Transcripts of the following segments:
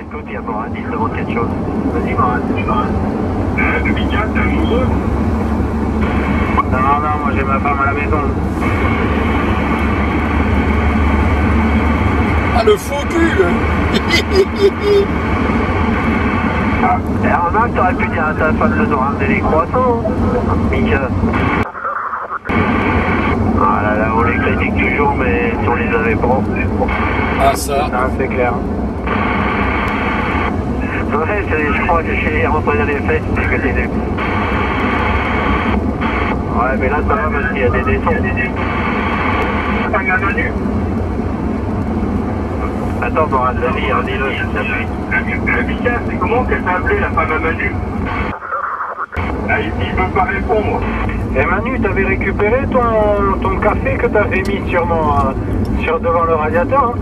Écoute, il y a Morad, il demande quelque chose. Vas-y, Morad. Euh, le Mika, t'es amoureux Non, non, moi j'ai ma femme à la maison. Ah, le faux cul hein. Ah, remarque, t'aurais pu dire à ta femme de nous ramener les croissants, Mika. Ah là là, on les critique toujours, mais si on les avait pas. Ah, ça. Ah, c'est clair. Ouais, c'est- je crois que je suis rentré dans les fêtes, que t'es nu. Ouais, mais là, ça va parce qu'il y a des descentes. Un Attends, Morad, vas-y, hein, dis-le, te plaît. Le Mika, c'est comment qu'elle t'a appelé la femme à Manu ah, il, il veut pas répondre. Et Manu, t'avais récupéré ton, ton café que t'avais mis sûrement euh, sur devant le radiateur hein?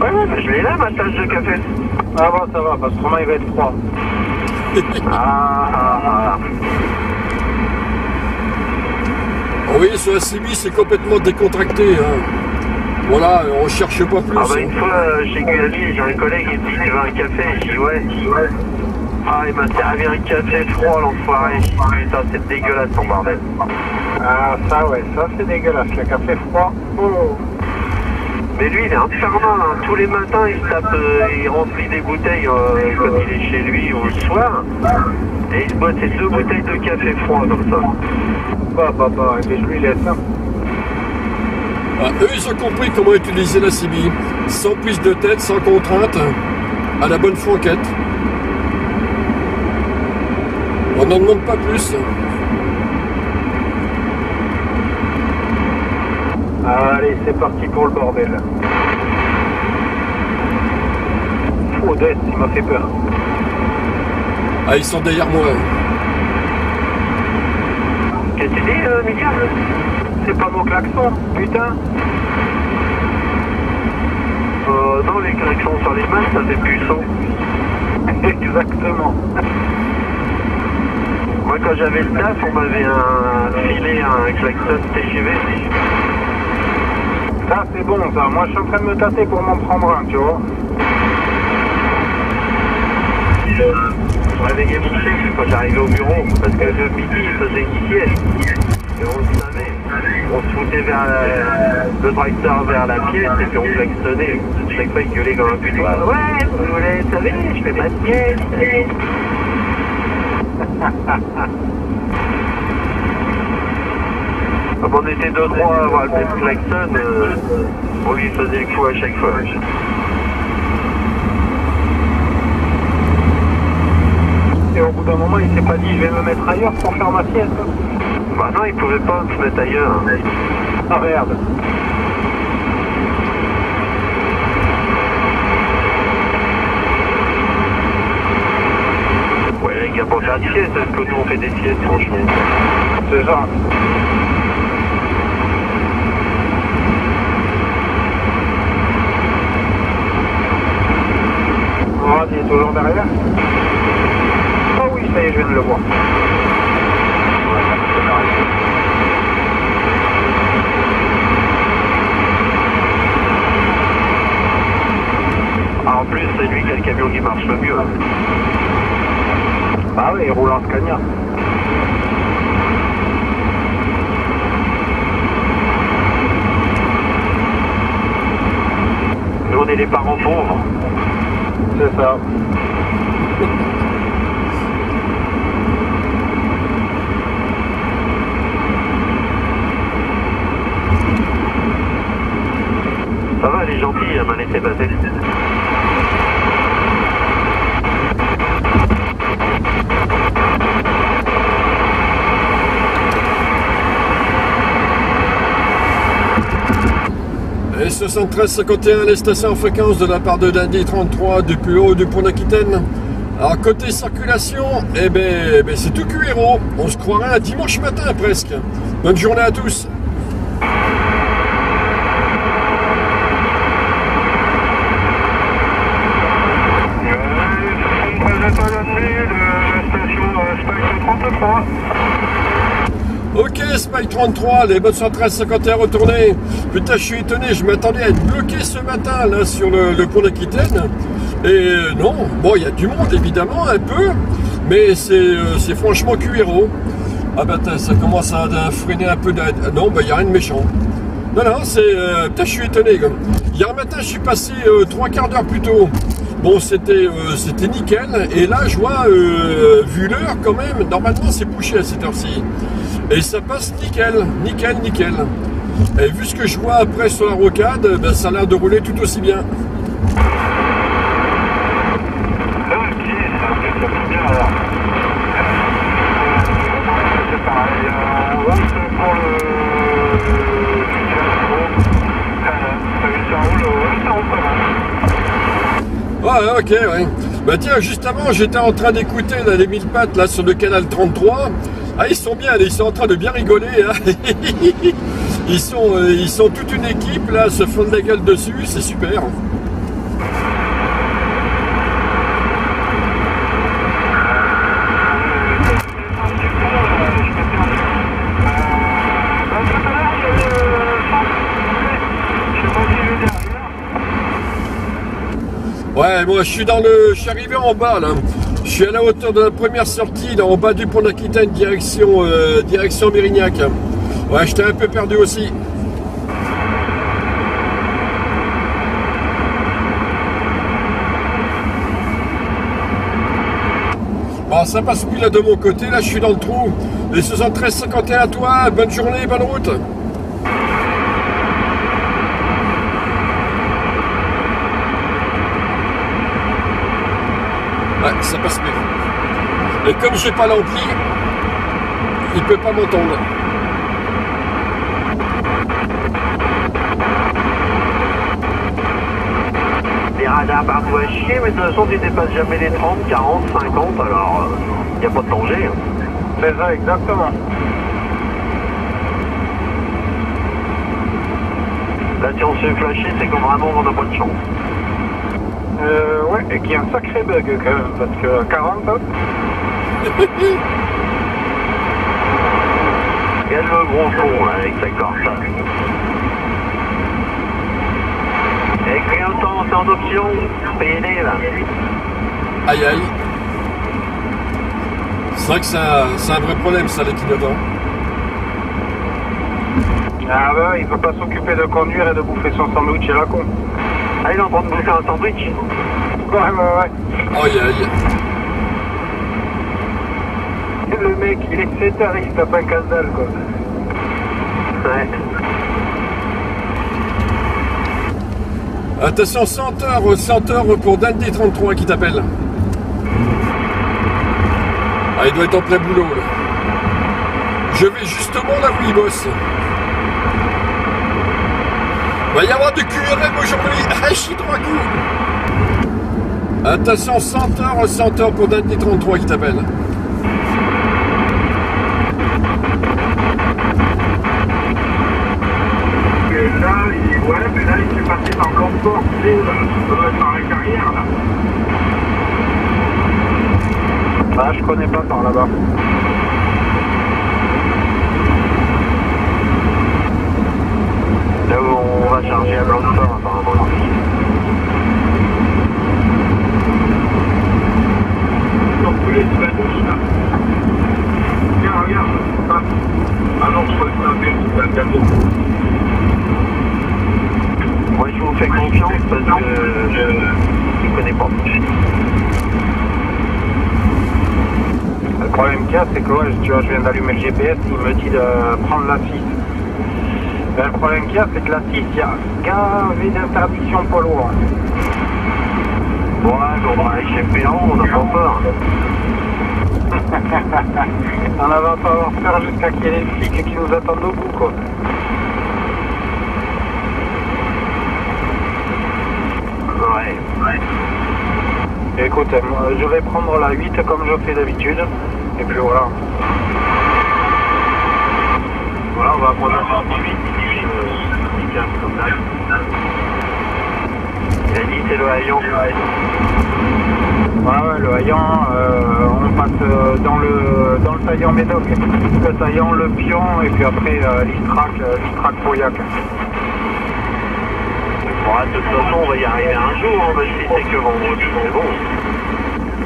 Ouais, ouais, mais je l'ai là, ma tasse de café. Ah ça va, parce que autrement il va être froid. Ah, ah, ah. Oui, sur la CB, c'est complètement décontracté. hein. Voilà, on cherche pas plus. Ah bah une hein. fois euh, chez Guyabi, j'ai un collègue qui me dit tu veux un café Je dis ouais. Ah il m'a servi un café froid l'enfoiré. Putain c'est dégueulasse ton bordel. Ah ça ouais, ça c'est dégueulasse, le café froid. Oh. Mais lui il est infernal, hein. tous les matins il tape, euh, il remplit des bouteilles euh, quand il est chez lui ou le soir. Et il boit ses deux bouteilles de café froid comme ça. Bah bah bah, puis je lui laisse. hein. Ah, eux, ils ont compris comment utiliser la CB. Sans prise de tête, sans contrainte, à la bonne franquette. On n'en demande pas plus. Allez, c'est parti pour le bordel. Odette, il m'a fait peur. Ah, ils sont derrière moi. Qu'est-ce que tu dis euh, C'est pas mon klaxon, putain. euh, Non les klaxons sur les mains ça fait plus son. Exactement. Moi quand j'avais le taf on m'avait un, filé un klaxon TGV. Ça c'est bon ça, moi je suis en train de me tâter pour m'en prendre un, tu vois. Je réveillais mon chef quand j'arrivais au bureau, parce que le midi il faisait une sieste. Et on le savait. On se foutait vers la- le tracteur vers la pièce et puis on klaxonnait. Chaque fois il gueulait comme un putois. Ouais, vous voulez savez, je fais ma sieste. Comme on était deux trois à avoir le même klaxon, euh, on lui faisait le coup à chaque fois. Et au bout d'un moment, il s'est pas dit je vais me mettre ailleurs pour faire ma sieste. Bah non, il pouvait pas se mettre ailleurs. Ah merde. Ouais, les gars, pour faire des siestes, est-ce que nous on fait des siestes, franchement C'est ça. Il est toujours derrière Oh oui, ça y est, je viens de le voir. Ah, en plus, c'est lui qui a le camion qui marche le mieux. Ah oui, il roule en Scania. Nous, on est les parents pauvres. C'est ça. Ça va, elle est gentille, elle m'a laissé passer. Et 73-51, les stations en de la part de Dandy 33 du plus haut du pont d'Aquitaine. Alors côté circulation, eh ben, eh ben, c'est tout cuiro. On se croirait un dimanche matin presque. Bonne journée à tous. Euh, 73 à l'année de la station euh, Spike 33. Ok, Spike 33, les bonnes 113 51 retournées. Putain, je suis étonné, je m'attendais à être bloqué ce matin là sur le, le pont d'Aquitaine. Et non, bon, il y a du monde évidemment, un peu, mais c'est euh, franchement cuiro. Ah bah ça commence à, freiner un peu. de- Non, bah il n'y a rien de méchant. Non, non, c'est. euh, putain, je suis étonné. Hier matin, je suis passé euh, trois quarts d'heure plus tôt. Bon, c'était euh, nickel. Et là, je vois, euh, vu l'heure quand même, normalement c'est bouché à cette heure-ci. Et ça passe nickel, nickel, nickel. Et vu ce que je vois après sur la rocade, ben, ça a l'air de rouler tout aussi bien. Ouais, ok, ouais. Bah tiens, juste avant, j'étais en train d'écouter les mille pattes là sur le canal 33. Ah, ils sont bien, ils sont en train de bien rigoler. hein. Ils sont, euh, ils sont toute une équipe là, se font de la gueule dessus, c'est super. Ouais, moi je suis dans le, je suis arrivé en bas là. Je suis à la hauteur de la première sortie, là, en bas du pont d'Aquitaine, direction, euh, direction Mérignac. Ouais, j'étais un peu perdu aussi. Bon, ça passe plus là de mon côté, là je suis dans le trou. Les 73-51 à toi, bonne journée, bonne route. Ouais, ça passe mieux. Et comme j'ai pas l'ampli, il peut pas m'entendre. Les radars partout à chier, mais de toute façon, tu dépasses jamais les 30, 40, 50, alors il n'y a pas de danger. hein. C'est ça, exactement. Là, si on se fait flasher, c'est que vraiment on n'a pas de chance. Euh, ouais, et qu'il y a un sacré bug quand même, parce que 40, hop, Regarde le gros con là, avec sa corde. Et clignotant, c'est en option. PD là. Aïe aïe. C'est vrai que c'est un, c'est un vrai problème ça les clignotants. ah bah, il peut pas s'occuper de conduire et de bouffer son sandwich et la con. Ah, il est en train de bouffer un sandwich. Ouais, ouais, ouais. Aïe aïe. Le mec, il est 7 heures, il tape un casse-dalle, quoi. Ouais. Attention, 100 heures, 100 heures pour Dandy 33 qui t'appelle. Ah, il doit être en plein boulot là. Je vais justement là où il bosse. Va y avoir du QRM aujourd'hui. Trois coups. Attention, 100 heures, 100 heures pour Dandy 33 qui t'appelle. Ouais, mais là, il fait passer par l'emport, tu sais, être par la carrière, là. Ah, je connais pas par là-bas. Là va charger à Blanchefort apparemment. Sur tous les la douche, là. Regarde, regarde. Ah, ah non, je crois que c'est un vélo, c'est un camion. Moi je vous fais confiance parce que je ne connais pas. Le problème qu'il y a, c'est que ouais, tu vois, je viens d'allumer le GPS, il me dit de prendre la 6. Mais le problème qu'il y a, c'est que la 6, il y a gavé d'interdiction poids lourd. Bon là, on va aller chez Péron, on n'a pas peur. On va pas avoir peur jusqu'à qu'il y ait les flics qui nous attendent au bout, quoi. Ouais, ouais. Écoute, je vais prendre la 8 comme je fais d'habitude. Et puis voilà. Voilà, on va prendre un 18, 18, euh, 15 comme dit c'est le haillon. Ouais, ouais, le haillant, euh, on passe euh, dans le dans le taillant Médoc, le taillant Le Pion et puis après euh, l'Istrac, l'Istrac Pauillac. Bon, de toute façon, on va y arriver un jour, hein, si c'est que vendredi, c'est bon.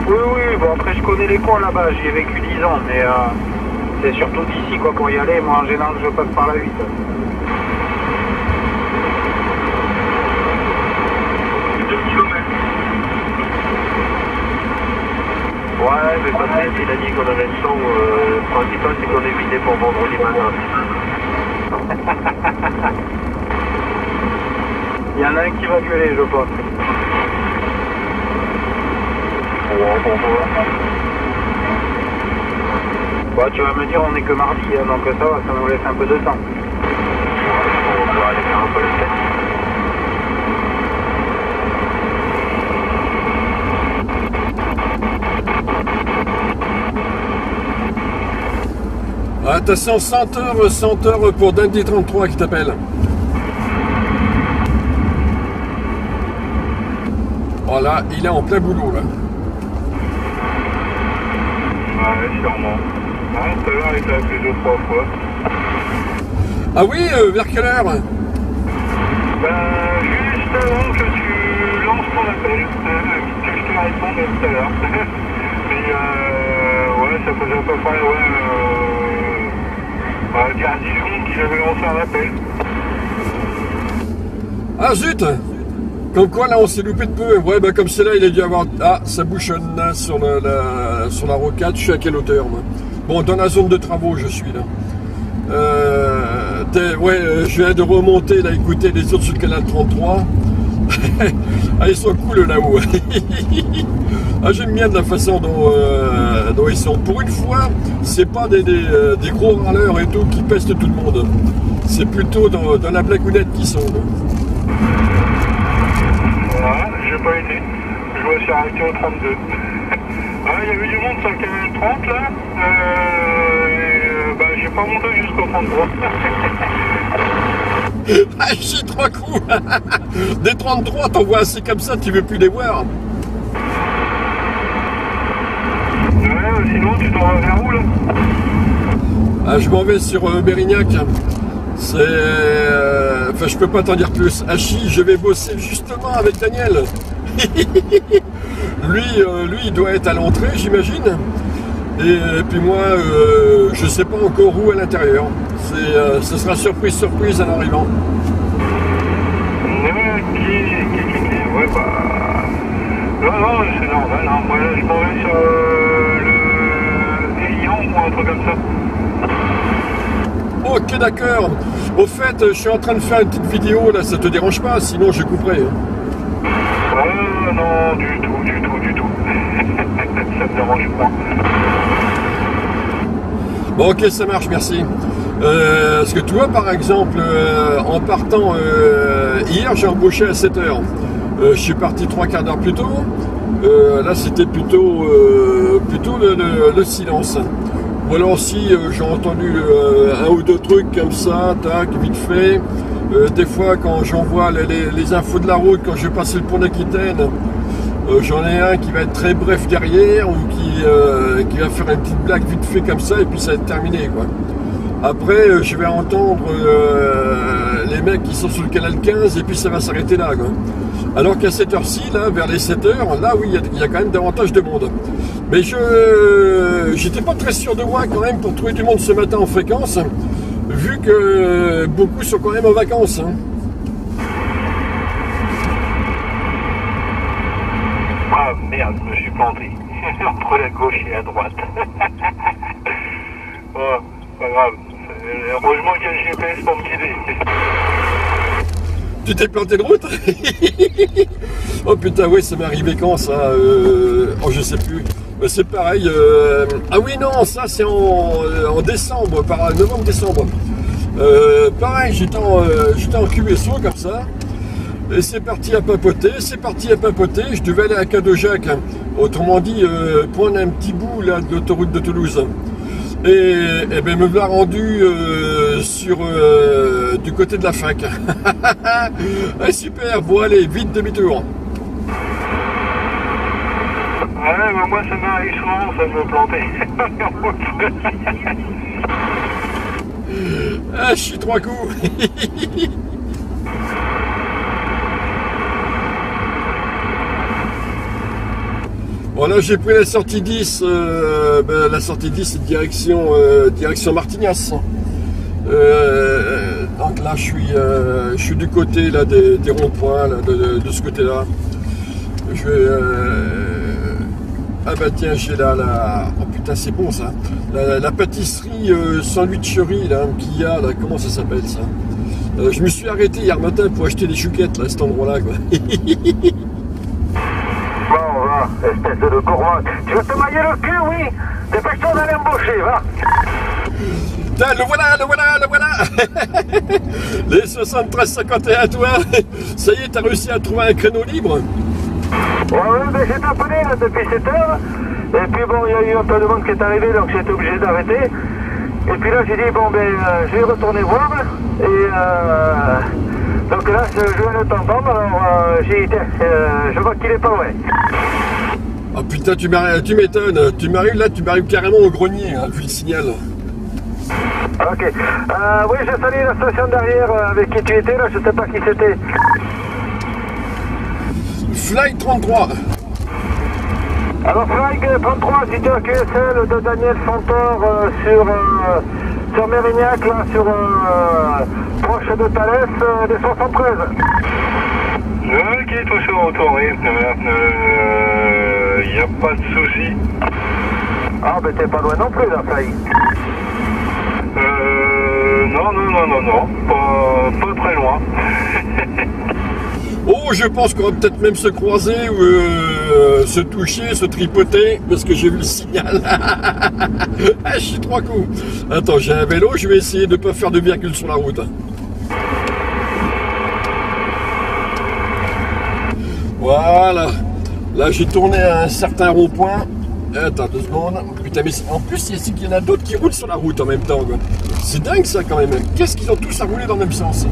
Oui, oui, bon après je connais les coins là-bas, j'y ai vécu 10 ans, mais euh, c'est surtout d'ici quoi pour y aller, moi en général je passe par la 8. Ouais, mais Patrice, il a dit qu'on avait le temps. Euh, le principal, c'est qu'on est vidé pour vendredi matin. Il y en a un qui va gueuler, je pense. Bon, bon, bon. Bah, tu vas me dire, on est que mardi, hein, donc ça va, ça nous laisse un peu de temps. On va aller faire un peu le test. Attention, senteur, senteur pour Dandy 33 qui t'appelle. Voilà, il est en plein boulot là. Ouais, sûrement. Ouais, tout à l'heure, il t'a appelé deux, trois fois. Ah oui, euh, vers quelle heure? Ben, juste avant que tu lances ton appel, euh, que je te réponde tout à l'heure. Mais, euh, ouais, ça faisait à peu près, ouais, euh, on va dire 10 secondes qu'il avait lancé un appel. Ah zut Comme quoi là on s'est loupé de peu. Ouais bah comme c'est là il a dû avoir. Ah ça bouchonne là sur la, la- sur la rocade. Je suis à quelle hauteur moi? Bon dans la zone de travaux je suis là. Euh, ouais euh, je viens de remonter là écouter les autres sur le canal 33. ah ils sont cool là-haut. ah j'aime bien la façon dont, euh, dont ils sont. Pour une fois, c'est pas des, gros râleurs et tout qui pestent tout le monde. C'est plutôt dans, dans la blagounette qui sont. là. Voilà, j'ai pas été. Je vois sur arrêté au 32. Ah, il y avait du monde sur le canal 30 là. Euh, et, euh, bah, j'ai pas monté jusqu'au 33. Ah, j'ai trois coups Des 33, t'en vois assez comme ça, tu veux plus les voir ouais, sinon tu t'en vas vers où là? Ah, Je m'en vais sur euh, Bérignac. C'est... euh, Enfin, je peux pas t'en dire plus. Hachi, je vais bosser justement avec Daniel. lui, euh, lui, il doit être à l'entrée, j'imagine. Et, puis moi, euh, je sais pas encore où à l'intérieur. C'est, euh, ce sera surprise, surprise à l'arrivant. Ok. Ouais, bah. Non, non, c'est normal. Hein. Moi, là, je m'en vais sur euh, le ou un truc comme ça. Ok, d'accord. Au fait, je suis en train de faire une petite vidéo, là, ça te dérange pas Sinon, je couperai. hein. Euh, non, du tout, du tout, du tout. ça me dérange pas. Bon, ok, ça marche, merci. Euh, parce que tu vois, par exemple, euh, en partant euh, hier, j'ai embauché à 7 heures. Euh, je suis parti trois quarts d'heure plus tôt. Euh, là, c'était plutôt, euh, plutôt le, le- le silence. Ou alors si euh, j'ai entendu euh, un ou deux trucs comme ça, tac, vite fait. Euh, des fois, quand j'envoie les, infos de la route, quand je vais passer le pont d'Aquitaine, euh, j'en ai un qui va être très bref derrière ou qui, euh, qui va faire une petite blague vite fait comme ça et puis ça va être terminé quoi. Après je vais entendre les mecs qui sont sur le canal 15 et puis ça va s'arrêter là. Alors qu'à cette heure-ci, là, vers les 7 heures, là oui, il y y, a quand même davantage de monde. Mais je j'étais pas très sûr de moi quand même pour trouver du monde ce matin en fréquence, que beaucoup sont quand même en vacances. hein. Ah merde, je me suis planté. Entre la gauche et la droite. oh, pas grave. Euh, Heureusement qu'il y a le GPS pour me guider. Tu t'es planté de route? Oh putain, ouais, ça m'est arrivé quand ça euh, Oh, je sais plus. Mais c'est pareil. euh, Ah oui, non, ça c'est en, en décembre, par novembre-décembre. Euh, pareil, j'étais en, euh, en QSO comme ça. Et c'est parti à papoter, c'est parti à papoter. Je devais aller à Cadeaujac, hein. autrement dit, euh, prendre un petit bout là, de l'autoroute de Toulouse. Et, et ben me l'a rendu euh, sur du côté de la fac. Ah, super, bon allez, vite demi-tour. Ouais, mais moi ça m'arrive souvent, ça me planter. Ah, je suis trois coups. Voilà, j'ai pris la sortie 10, euh, ben, la sortie 10 direction, euh, direction Martignas. Euh, donc là, je suis, euh, je suis du côté là, des, ronds-points, là, de, de- de ce côté-là. Je vais. Ah bah tiens, j'ai là la. Oh putain, c'est bon ça. La, la pâtisserie euh, sandwicherie là, qu'il y a là, comment ça s'appelle ça? Euh, Je me suis arrêté hier matin pour acheter des chouquettes là, à cet endroit-là quoi. Bon, va, espèce de gourmand. Tu veux te mailler le cul, oui? Dépêche-toi d'aller embaucher, va. Putain, le voilà, le voilà, le voilà Les 73-51 toi Ça y est, t'as réussi à trouver un créneau libre Ouais, ouais, ben j'étais appelé là depuis 7 heures. Et puis bon, il y a eu un peu de monde qui est arrivé, donc j'étais obligé d'arrêter. Et puis là, j'ai dit, bon, ben, euh, je vais retourner voir. Et euh, donc là, je, je viens de t'entendre, alors euh, j'ai euh, je vois qu'il est pas loin. Oh putain, tu m'arrives- tu m'étonnes, tu m'arrives là, tu m'arrives carrément au grenier, hein, vu le signal. Ok. Oui, je salue la station derrière avec qui tu étais, là, je sais pas qui c'était. Fly 33 Alors, Flag 33, si tu as QSL de Daniel Santor euh, sur, euh, sur Mérignac, là, sur euh, proche de Thalès, euh, des 73. ok, tout sur retourné. Euh, y a pas de souci. Ah, ben t'es pas loin non plus, là, Fly. Euh, non, non, non, non, non. Pas, pas très loin. Oh, je pense qu'on va peut-être même se croiser ou euh, se toucher, se tripoter, parce que j'ai vu le signal. ah, je suis trois coups. Attends, j'ai un vélo, je vais essayer de ne pas faire de virgule sur la route. Voilà. Là, j'ai tourné à un certain rond-point. Attends deux secondes. Putain, mais en plus, il y en a d'autres qui roulent sur la route en même temps. C'est dingue ça quand même. Qu'est-ce qu'ils ont tous à rouler dans le même sens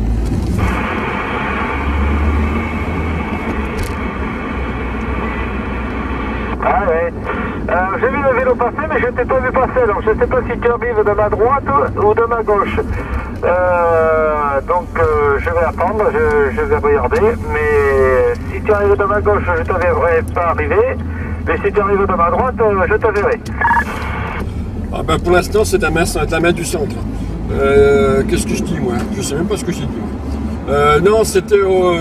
Ah, ouais. Euh, j'ai vu le vélo passer, mais je t'ai pas vu passer, alors je sais pas si tu arrives de ma droite ou de ma gauche. Euh, donc, euh, je vais attendre, je, vais regarder, mais si tu arrives de ma gauche, je te verrai pas arriver, mais si tu arrives de ma droite, je te verrai. Ah ben pour l'instant c'est la main, du centre. Qu'est-ce que je dis moi? Je sais même pas ce que j'ai dit. Euh, non, c'était au,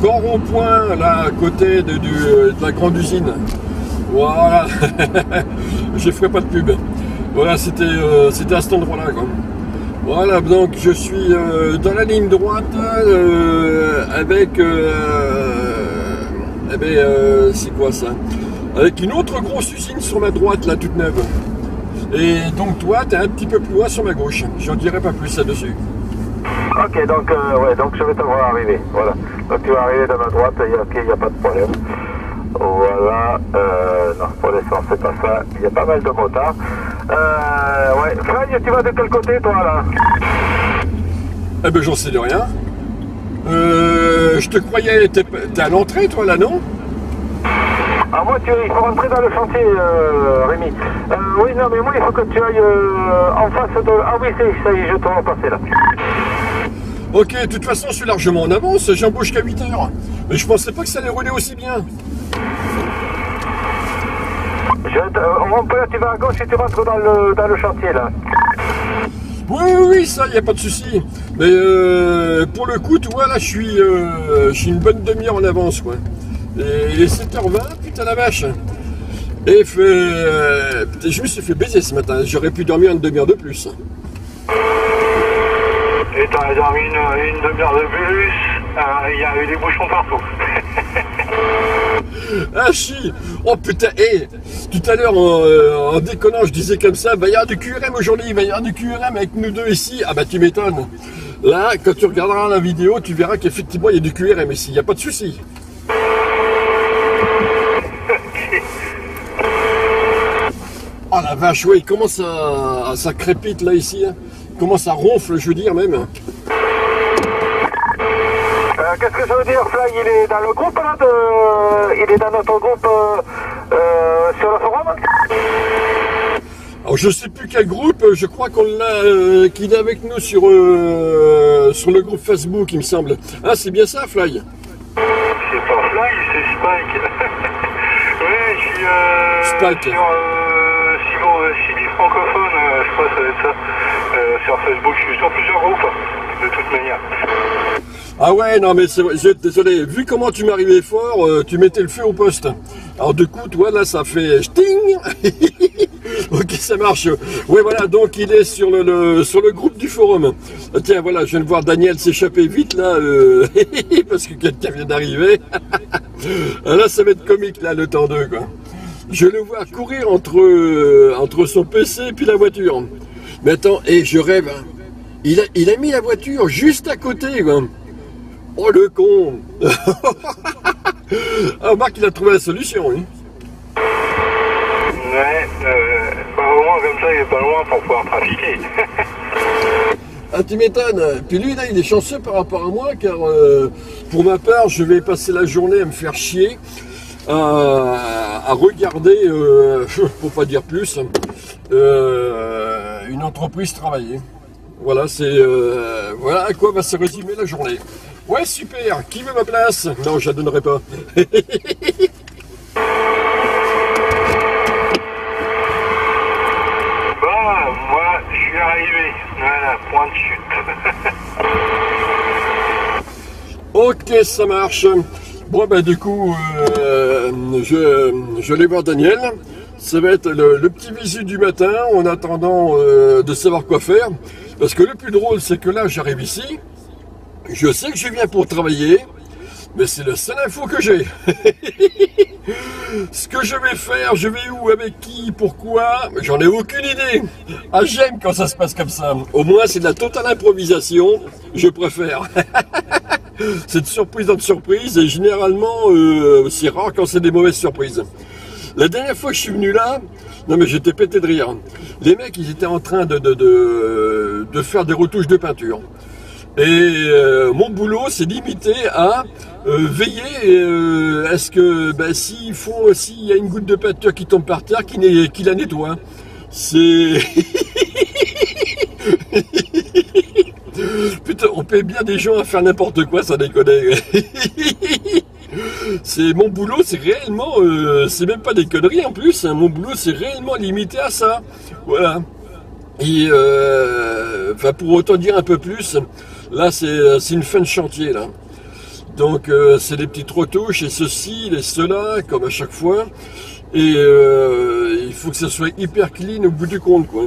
grand rond-point, là, à côté de, la grande usine. Voilà. je ferai pas de pub. Voilà, c'était euh, à cet endroit-là. Voilà, donc je suis euh, dans la ligne droite avec... eh ben, c'est quoi ça? Avec une autre grosse usine sur ma droite, là, toute neuve. Et donc toi, tu es un petit peu plus loin sur ma gauche. J'en dirai pas plus là-dessus. Ok, donc, euh, ouais, donc je vais te voir arriver, voilà. Donc tu vas arriver de ma droite, il n'y a, pas de problème. Voilà, euh, non, pour l'instant c'est pas ça, il y a pas mal de motards. Euh, ouais, tu vas de quel côté toi là? Eh ben j'en sais de rien. Euh, je te croyais, t'es t'es à l'entrée toi là, non? Ah moi, tu, il faut rentrer dans le chantier, euh, Rémi. Euh, oui, non, mais moi, il faut que tu ailles euh, en face de... Ah oui, c'est ça y est, je te vois passer là. Ok, de toute façon, je suis largement en avance, j'embauche qu'à 8 heures. Mais je pensais pas que ça allait rouler aussi bien. Je te, euh, on peut, tu vas à gauche et tu rentres dans le, dans le chantier là. Oui, oui, oui, ça, il a pas de souci. Mais euh, pour le coup, tu vois, là, je suis, euh, je suis une bonne demi-heure en avance, quoi. Et il est 7h20, putain la vache. Et fait, euh, putain, je me suis fait baiser ce matin. J'aurais pu dormir une demi-heure de plus. T'as dormi une, une demi-heure de plus. euh, Il y a eu des bouchons partout. Ah chi Oh putain, hé Tout à l'heure, en, euh, en déconnant, je disais comme ça, va y avoir du QRM aujourd'hui, il va y avoir du QRM avec nous deux ici. Ah bah tu m'étonnes. Là, quand tu regarderas la vidéo, tu verras qu'effectivement, il y a du QRM ici, il n'y a pas de souci. Oh la vache, oui, comment ça, ça crépite là ici hein Comment ça ronfle, je veux dire même euh, qu'est-ce que je veux dire Fly, il est dans le groupe là de... Il est dans notre groupe euh, euh, sur le forum? Alors je sais plus quel groupe, je crois qu'on l'a euh, qu'il est avec nous sur, sur le groupe Facebook il me semble. Ah c'est bien ça Fly? C'est pas Fly, c'est Spike. oui, je suis Spike. sur Cibo, francophone, je crois que ça va être ça. Euh, sur Facebook, je suis sur plusieurs groupes, de toute manière. Ah ouais, non mais c'est désolé, vu comment tu m'arrivais fort, euh, tu mettais le feu au poste. Alors du coup, toi là, ça fait sting Ok, ça marche. Ouais, voilà, donc il est sur le, sur le groupe du forum. Ah, Tiens, voilà, je viens de voir Daniel s'échapper vite là, euh, parce que quelqu'un vient d'arriver. Ah, là, ça va être comique là, le temps 2, quoi. Je le vois courir entre, entre son PC et puis la voiture. Mais attends, et je rêve, hein. il, a, il a mis la voiture juste à côté, quoi. Oh le con Ah Marc il a trouvé la solution, oui. Ouais, euh, bah, au moins comme ça, il est pas loin pour pouvoir trafiquer. Ah tu m'étonnes Puis lui là il est chanceux par rapport à moi car euh, pour ma part je vais passer la journée à me faire chier à, à regarder, euh, pour pas dire plus, euh, une entreprise travailler. Voilà, c'est euh, voilà à quoi va se résumer la journée. Ouais super, qui veut ma place? Non je la donnerai pas. Bah, moi, je suis arrivé. Voilà, point de chute. Ok, ça marche. Bon, ben du coup, euh, je, je vais voir Daniel. Ça va être le, petit visu du matin en attendant euh, de savoir quoi faire. Parce que le plus drôle, c'est que là, j'arrive ici. Je sais que je viens pour travailler, mais c'est le seul info que j'ai. Ce que je vais faire, je vais où, avec qui, pourquoi, j'en ai aucune idée. Ah, j'aime quand ça se passe comme ça. Au moins, c'est de la totale improvisation. Je préfère. c'est de surprise en surprise et généralement, euh, c'est rare quand c'est des mauvaises surprises. La dernière fois que je suis venu là, non mais j'étais pété de rire. Les mecs, ils étaient en train de, de, de faire des retouches de peinture. Et euh, mon boulot, c'est limité à euh, veiller euh, à ce que ben, s'il faut, s'il y a une goutte de peinture qui tombe par terre, qui la nettoie. C'est Putain, on paie bien des gens à faire n'importe quoi, ça déconne. c'est mon boulot, c'est réellement, euh, c'est même pas des conneries en plus. hein. Mon boulot, c'est réellement limité à ça. Voilà. Et euh, enfin, pour autant dire un peu plus, là, c'est c'est une fin de chantier. Donc, euh, c'est des petites retouches et ceci, et cela, comme à chaque fois. Et euh, il faut que ça soit hyper clean au bout du compte, quoi.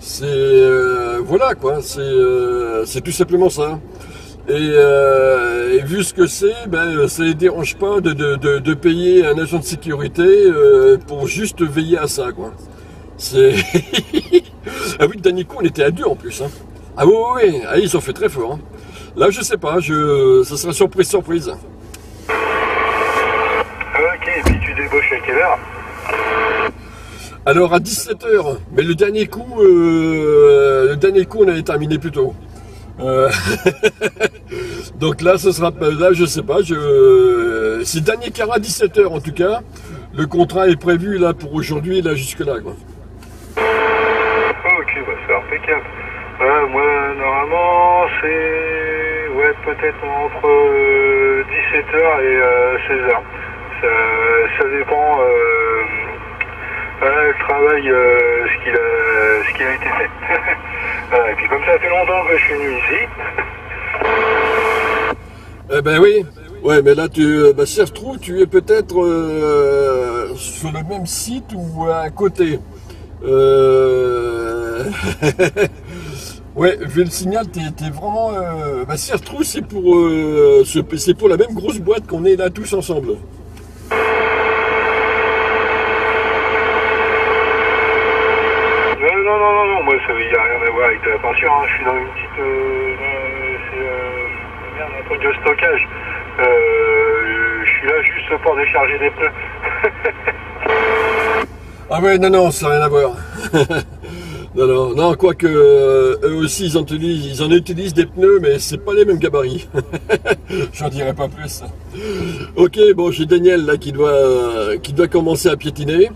C'est euh, voilà quoi, c'est euh, tout simplement ça. Et, euh, vu ce que c'est, ben ça les dérange pas de, payer un agent de sécurité euh, pour juste veiller à ça quoi. C'est ah oui, Danico, on était à deux en plus. Hein. Ah oui, oui, oui. Ah, ils ont fait très fort. hein. Là, je sais pas, je ça sera surprise, surprise. Ok, et puis tu débauches à quelle heure? Alors à 17h, mais le dernier coup, euh, le dernier coup, on avait terminé plus tôt. Euh, donc là, ce sera là, je sais pas. Je, c'est dernier quart à 17h en tout cas. Le contrat est prévu là pour aujourd'hui, là jusque là. Quoi. Ok, bah c'est impeccable. Ouais, moi, normalement, c'est... Ouais, peut-être entre 17h et 16h. Ça, ça dépend... Euh... Voilà, le travail, euh, ce, a, qui a été fait. Et puis comme ça fait longtemps que je suis venu ici, Eh ben oui. Ouais, mais là, tu, bah, si ça trouve, tu es peut-être euh, sur le même site ou à côté. Euh... ouais, vu le signal, t'es vraiment. Euh... Bah, si ça se trouve, c'est pour, euh, ce- c'est pour la même grosse boîte qu'on est là tous ensemble. Non, non, non, non, non, moi ça n'y a rien à voir avec de la peinture, hein. je suis dans une petite. Euh, euh, c'est euh, merde, un truc de stockage. Euh, je suis là juste pour décharger des pneus. Ah ouais, non, non, ça n'a rien à voir. non, quoique euh, eux aussi, ils en, utilisent, des pneus, mais c'est pas les mêmes gabarits. J'en dirai pas plus. Ok, bon, j'ai Daniel là qui doit, qui doit commencer à piétiner.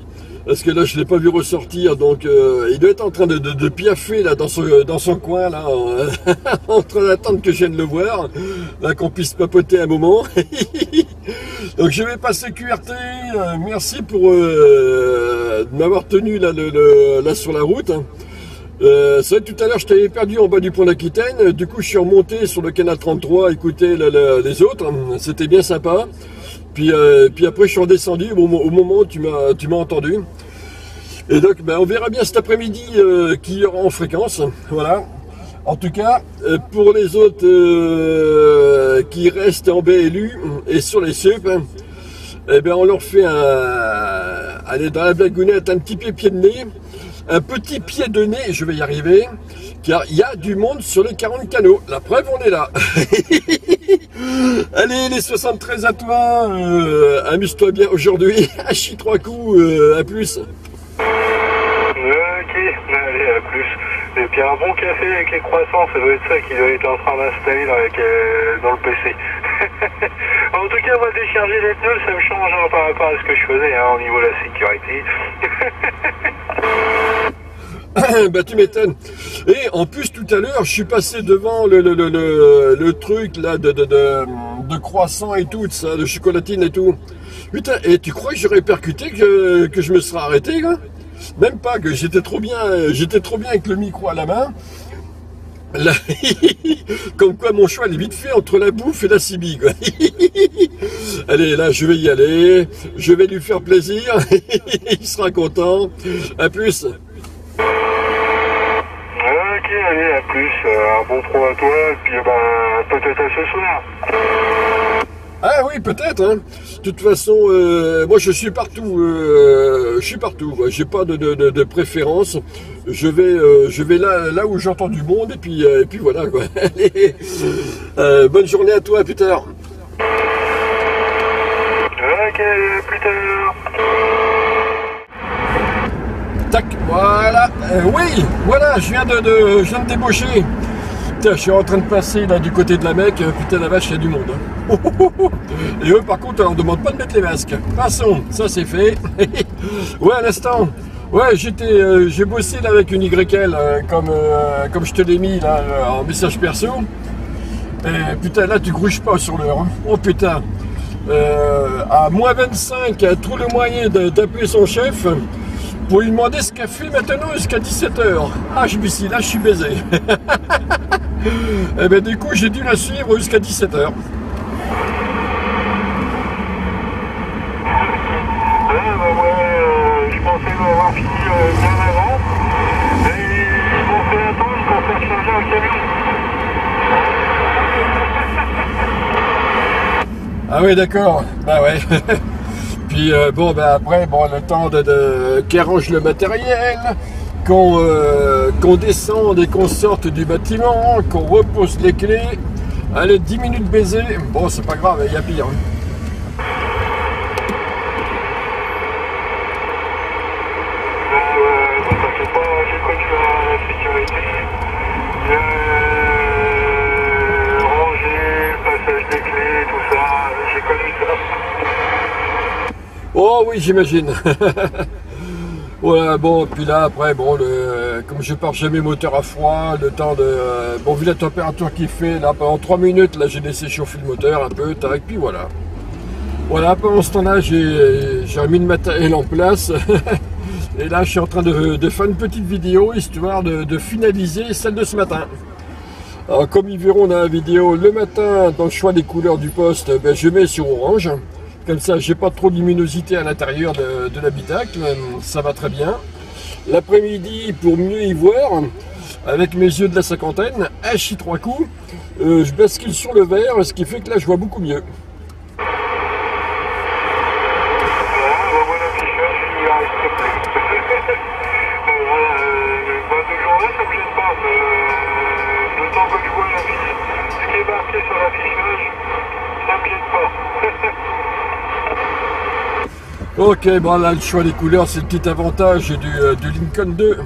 Parce que là, je ne l'ai pas vu ressortir, donc euh, il doit être en train de, piaffer là dans son, coin, là, en, train d'attendre que je vienne le voir, là qu'on puisse papoter un moment. donc je vais passer QRT. Euh, merci pour euh, m'avoir tenu là sur la route. Euh, c'est vrai, tout à l'heure, je t'avais perdu en bas du pont d'Aquitaine. Du coup, je suis remonté sur le canal 33 à écouter les autres. C'était bien sympa. Puis, euh, puis après, je suis redescendu au, au moment où tu m'as, entendu. Et donc, ben, on verra bien cet après-midi euh, qui y aura en fréquence. Voilà. En tout cas, pour les autres qui restent en BLU et sur les SUP, eh bien, on leur fait un, aller dans la blagounette, un petit pied pied de nez, un petit pied de nez, je vais y arriver, car il y a du monde sur les 40 canaux. La preuve, on est là. Allez, les 73 à toi. Euh, amuse-toi bien aujourd'hui. Hachi trois coups. Euh, à plus. Ok, allez, à plus. Et puis un bon café avec les croissants, ça doit être ça qui doit être en train d'installer euh, dans, le PC. En tout cas, moi, décharger les pneus, ça me change hein, par rapport à ce que je faisais hein, au niveau de la sécurité. bah tu m'étonnes. Et en plus tout à l'heure, je suis passé devant le, le, le, le truc là de, de, de, de, croissant et tout, ça, de chocolatine et tout. Putain, et tu crois que j'aurais percuté que, que je me serais arrêté Même pas, que j'étais trop bien, j'étais trop bien avec le micro à la main. Comme quoi mon choix est vite fait entre la bouffe et la cibi Allez, là je vais y aller, je vais lui faire plaisir, il sera content. À plus allez, à plus. Euh, un bon pro à toi, et puis ben, peut-être à ce soir. Ah oui, peut-être. Hein. De toute façon, euh, moi je suis partout. Euh, je suis partout. J'ai pas de, de, de, préférence. Je vais, euh, je vais là, là où j'entends du monde et puis, et puis voilà quoi. bonne journée à toi, à plus tard. Ok, plus tard. Tac, voilà. Oui, voilà, je viens de, de, je viens de débaucher. Putain, je suis en train de passer là du côté de la Mecque. Putain, la vache, il y a du monde. Hein. Et eux, par contre, on ne demande pas de mettre les masques. Passons, ça c'est fait. ouais, à l'instant. Ouais, j'étais, euh, j'ai bossé là avec une YL, euh, comme, comme je te l'ai mis là en message perso. Et putain, là, tu gruges pas sur l'heure. Hein. Oh putain. à moins 25, a tout le moyen d'appeler son chef pour lui demander ce qu'elle fait maintenant jusqu'à 17h. Ah, je me suis là, je suis baisé. Et eh ben du coup, j'ai dû la suivre jusqu'à 17h. Ouais, bah ouais, euh, je pensais avoir fini euh, bien avant. Et ils m'ont fait attendre pour faire charger un camion. Ah oui, d'accord. Bah ouais. Puis euh, bon, ben après, bon, le temps de, de qu'ils arrange le matériel, qu'on euh, descende et qu'on sorte du bâtiment, qu'on repose les clés. Allez, 10 minutes baiser, bon, c'est pas grave, il y a pire. Hein. T'inquiète pas, j'ai connu la sécurité. Ranger, passage des clés, tout ça, j'ai connu ça. Oh oui, j'imagine. voilà, bon, puis là, après, bon, le, comme je pars jamais moteur à froid, le temps de... bon, vu la température qu'il fait, là, pendant 3 minutes, là, j'ai laissé chauffer le moteur un peu, tac, puis voilà. Voilà, pendant ce temps-là, j'ai mis le matériel en place. Et là, je suis en train de, faire une petite vidéo, histoire de, finaliser celle de ce matin. Alors, comme ils verront dans la vidéo, le matin, dans le choix des couleurs du poste, ben, je mets sur orange. Comme ça, j'ai pas trop de luminosité à l'intérieur de, l'habitacle. Ça va très bien. L'après-midi, pour mieux y voir, avec mes yeux de la cinquantaine, hachi trois coups, euh, je bascule sur le vert, ce qui fait que là, je vois beaucoup mieux. Ok, bon là le choix des couleurs c'est le petit avantage du, euh, Lincoln 2.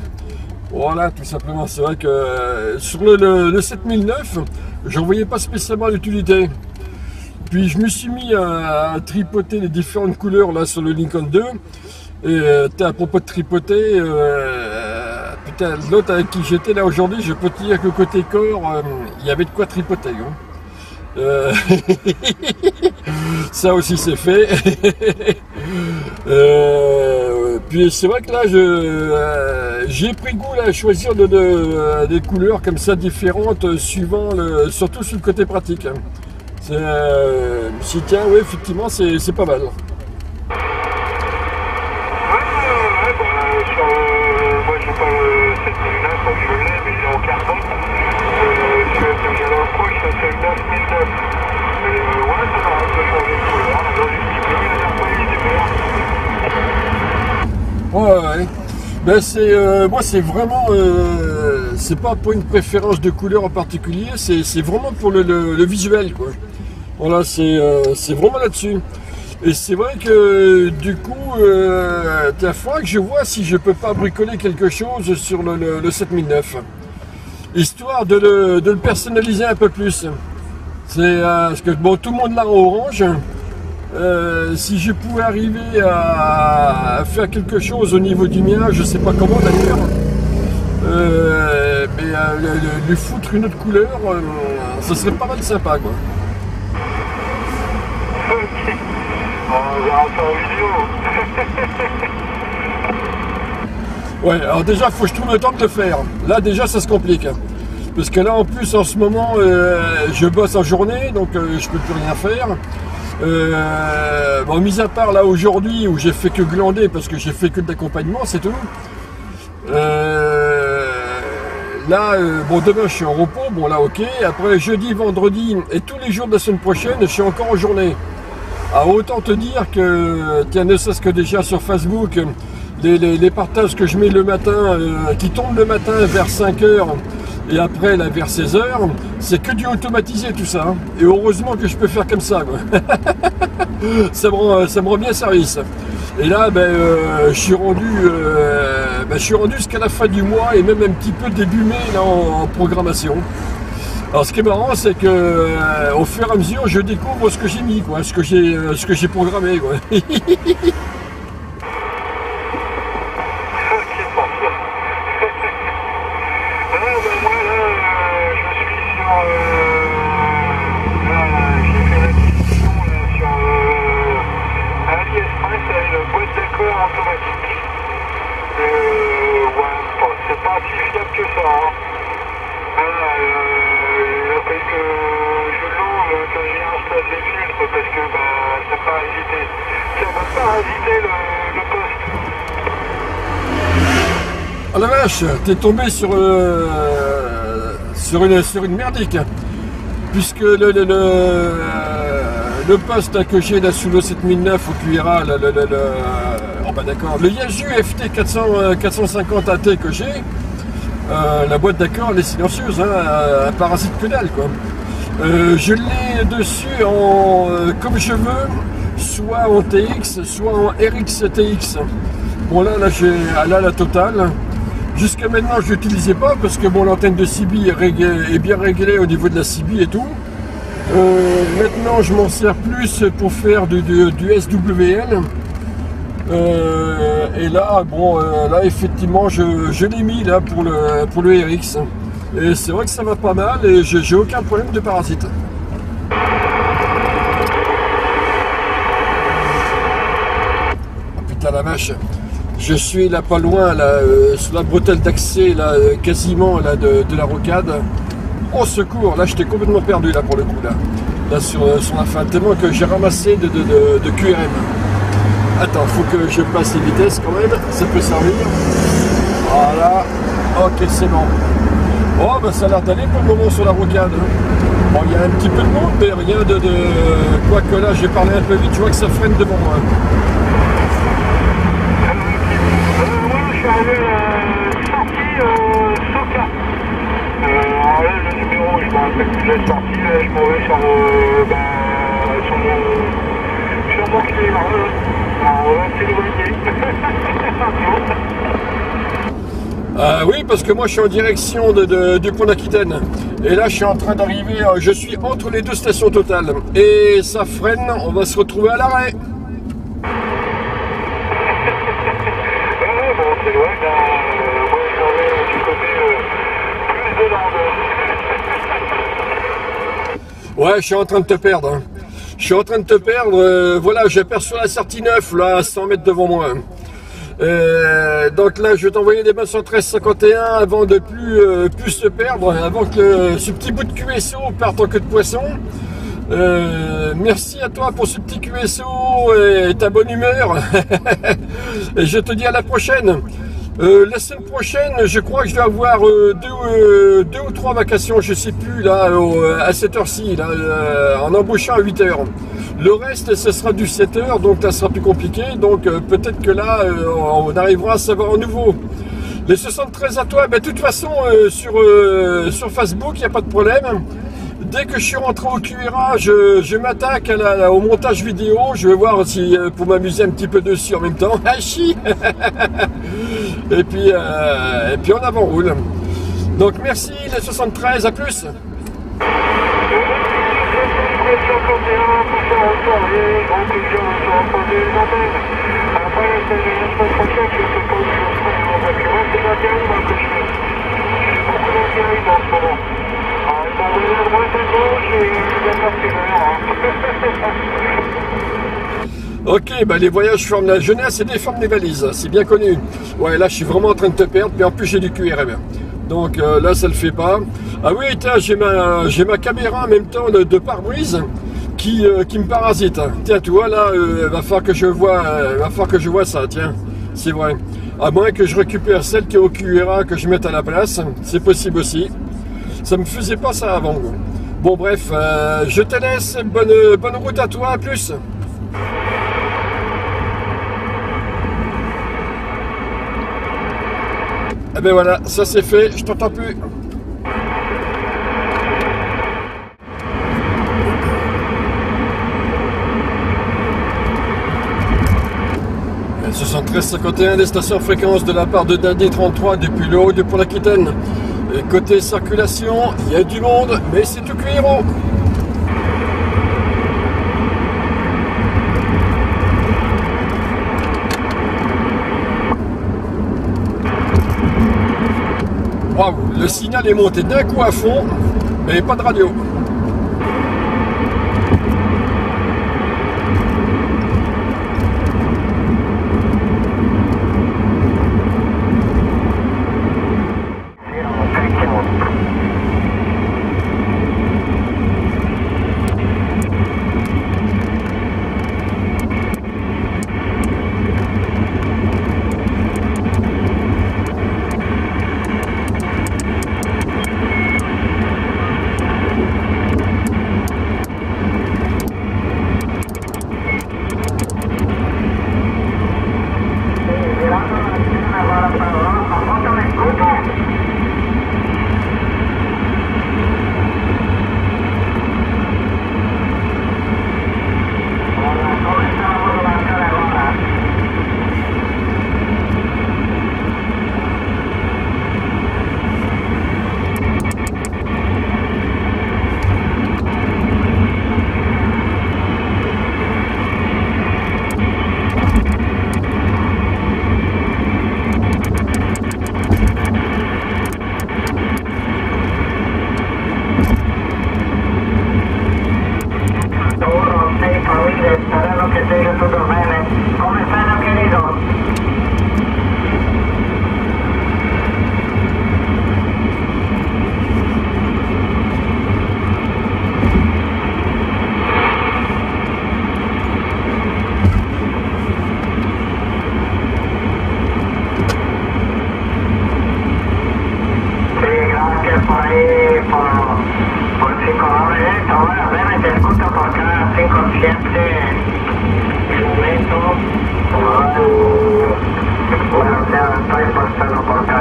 Voilà, tout simplement, c'est vrai que euh, sur le, 7009, j'en voyais pas spécialement l'utilité. Puis je me suis mis à, tripoter les différentes couleurs là sur le Lincoln 2. Et euh, à propos de tripoter, putain, l'autre avec qui j'étais là aujourd'hui, je peux te dire que côté corps, il y avait de quoi tripoter. hein. Ça aussi c'est fait. Euh, puis c'est vrai que là, je, euh, j'ai pris goût à choisir de, euh, des couleurs comme ça différentes, suivant le, surtout sur le côté pratique. hein. Tiens, oui, effectivement, c'est, c'est pas mal. Ouais, ouais, bah, sur le... Moi, j'ai pas le 7009, donc je l'ai, mais il est en carton. Euh, sur le j'ai dans le pro, je suis à 9009. Et euh, ouais, ça va un peu changer de couleur. Dans une petite ligne, la dernière fois, il était vert. Ouais. Ben c'est, euh, moi, c'est vraiment, euh, c'est pas pour une préférence de couleur en particulier, c'est, vraiment pour le, visuel, quoi. Voilà, c'est, euh, c'est vraiment là-dessus. Et c'est vrai que du coup, euh, il que je vois si je peux pas bricoler quelque chose sur le, le, le 7009, histoire de le, de le personnaliser un peu plus. C'est euh, parce que bon, tout le monde l'a en orange. Euh, si je pouvais arriver à, faire quelque chose au niveau du mien, je sais pas comment d'ailleurs, euh, mais euh, lui foutre une autre couleur, ce serait pas mal sympa quoi. Ok. On verra ça en vidéo. Ouais, alors déjà, faut que je trouve le temps de le faire. Là, déjà, ça se complique. Parce que là, en plus, en ce moment, je bosse en journée, donc je peux plus rien faire. Euh, bon, mis à part là aujourd'hui où j'ai fait que glander parce que j'ai fait que de l'accompagnement, c'est tout. Euh, là, euh, bon, demain je suis en repos, bon là, ok. Après, jeudi, vendredi et tous les jours de la semaine prochaine, je suis encore en journée. Alors autant te dire que, tiens, ne serait-ce que déjà sur Facebook, les, partages que je mets le matin, qui tombent le matin vers 5h et après là vers 16h, c'est que du automatisé tout ça. hein. Et heureusement que je peux faire comme ça. ça, me rend, ça me rend bien service. Et là, ben, euh, je suis rendu, euh, ben, je suis rendu jusqu'à la fin du mois et même un petit peu début mai là, en- programmation. Alors ce qui est marrant, c'est que euh, au fur et à mesure, je découvre ce que j'ai mis, quoi, ce que j'ai, ce que j'ai programmé, quoi. Ok, parfait. Ah, ben moi, là, euh, je suis sur... Euh, là, j'ai fait l'acquisition là, sur euh, AliExpress avec le boîte d'accord automatique. Euh, ouais, bon, c'est pas si fiable que ça. Hein. Ah, euh, il a fallu que je l'ouvre, que j'y installe des filtres parce que bah, ça parasitait. Ça va parasiter le, le poste. Ah la t'es tombé sur, euh, sur, une, sur une merdique. Puisque le, le, le, euh, poste que j'ai là sous le 7009 au QRA, le, le, le, le- oh bah d'accord, le Yasu FT 400, euh, 450 AT que j'ai, euh, la boîte d'accord, elle est silencieuse, hein, euh, un parasite que dalle quoi. Euh, je l'ai dessus en euh, comme je veux, soit en TX, soit en RX TX. Bon là, là j'ai là la totale. Jusqu'à maintenant je l'utilisais pas parce que bon l'antenne de CB est, bien réglée au niveau de la CB et tout. Euh, maintenant je m'en sers plus pour faire du, du- SWL. Euh, et là, bon, euh, là effectivement, je, l'ai mis là pour le, pour le RX. Et c'est vrai que ça va pas mal et j'ai aucun problème de parasite. Oh, putain la vache. Je suis là pas loin, là, euh, sur la bretelle d'accès, là, euh, quasiment là, de, la rocade. Au secours, là j'étais complètement perdu là pour le coup là. Là sur, euh, sur la fin, tellement que j'ai ramassé de, de, de- QRM. Attends, faut que je passe les vitesses quand même, ça peut servir. Voilà, ok c'est bon. Oh bah ça a l'air d'aller pour le moment sur la rocade. hein. Bon il y a un petit peu de monde, mais rien de... de... Quoique là j'ai parlé un peu vite, je vois que ça freine devant moi. Euh, à la sortie euh, Soka. Euh, alors là, le numéro, je me rappelle plus de la sortie. Là, je m'en vais sur, euh, bah, sur mon, sur mon clé. Là, alors, va s'éloigner. Ah oui, parce que moi je suis en direction de, de- du pont d'Aquitaine. Et là je suis en train d'arriver, euh, je suis entre les deux stations totales. Et ça freine, on va se retrouver à l'arrêt. Ouais, je suis en train de te perdre. hein. Je suis en train de te perdre. euh, voilà, j'aperçois la sortie 9, là, à 100 mètres devant moi. Euh, donc là, je vais t'envoyer des 1351 avant de plus, euh, plus se perdre, avant que ce petit bout de QSO parte en queue de poisson. Merci à toi pour ce petit QSO et ta bonne humeur. et je te dis à la prochaine. Euh, la semaine prochaine, je crois que je vais avoir euh, deux, euh, deux ou trois vacations, je sais plus, là, à cette heure-ci, là, en embauchant à 8 heures. Le reste, ce sera du 7 heures, donc là, ce sera plus compliqué. Donc peut-être que là, on arrivera à savoir à nouveau. Les 73 à toi, ben, de toute façon, sur, sur Facebook, il n'y a pas de problème. Dès que je suis rentré au QRA, je, je m'attaque au montage vidéo. Je vais voir si pour m'amuser un petit peu dessus en même temps. Ah Et puis, euh, et puis on avant roule. Donc merci les 73, à plus. Ok, bah les voyages forment la jeunesse et déforment les valises, c'est bien connu. Ouais, là je suis vraiment en train de te perdre, puis en plus j'ai du QRM. Donc euh, là ça le fait pas. Ah oui, tiens, j'ai ma, j'ai ma caméra en même temps de, de pare-brise qui, euh, qui me parasite. Tiens, tu vois là, euh, va falloir que je vois, va que je vois ça, tiens, c'est vrai. À moins que je récupère celle qui est au QRA, que je mette à la place, c'est possible aussi. Ça me faisait pas ça avant. Bon bref, je te laisse, bonne, bonne route à toi, à plus. Eh ben voilà, ça c'est fait, je t'entends plus. Le 7351 des stations fréquences de la part de Dindé 33 depuis le haut du pont d'Aquitaine. Et côté circulation, il y a du monde, mais c'est tout cuiro. Waouh, le signal est monté d'un coup à fond, mais pas de radio.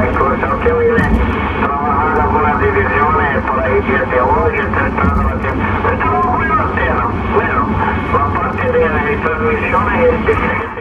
il corso Occhiavile trabaja con las divisiones para ir desde hoy entrando la tienda. Estamos muy alternos. Bueno, la parte de las transmisiones.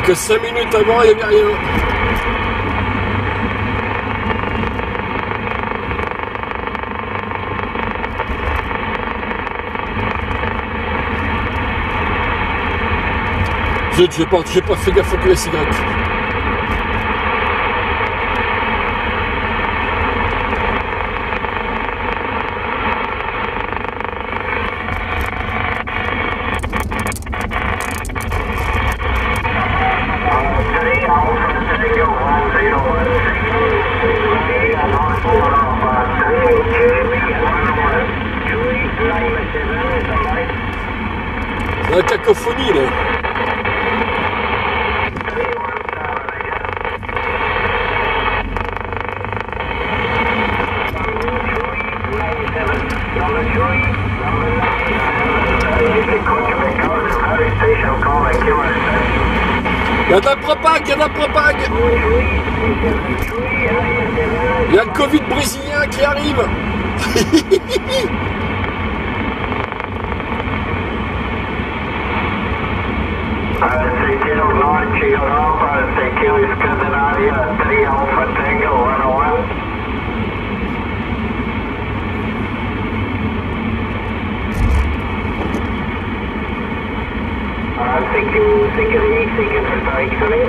Alors que 5 minutes avant, il n'y avait rien. Zut, j'ai pas, pas fait gaffe au les cigarettes. La cacophonie là. Il y a de la propague, il Charlie,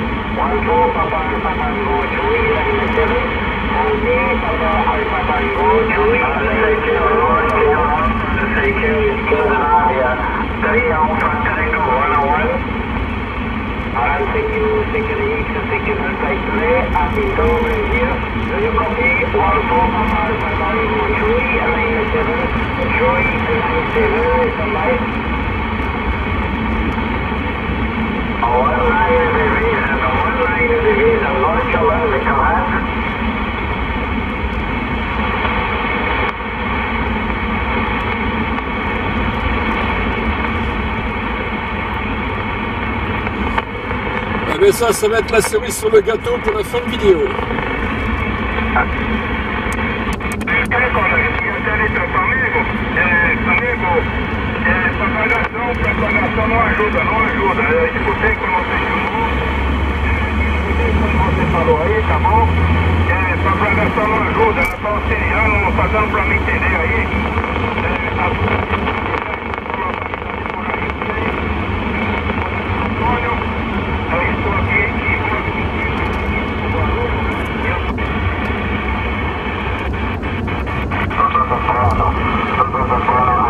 thank you, you. Mais ça, ça va être la cerise sur le gâteau pour la fin de vidéo. Preparação, preparação não ajuda, não ajuda. Eu escutei quando você chamou. Escutei quando você falou aí, tá bom? É, preparação não ajuda, ela tá auxiliando, fazendo pra me entender aí. É, a... Antônio, eu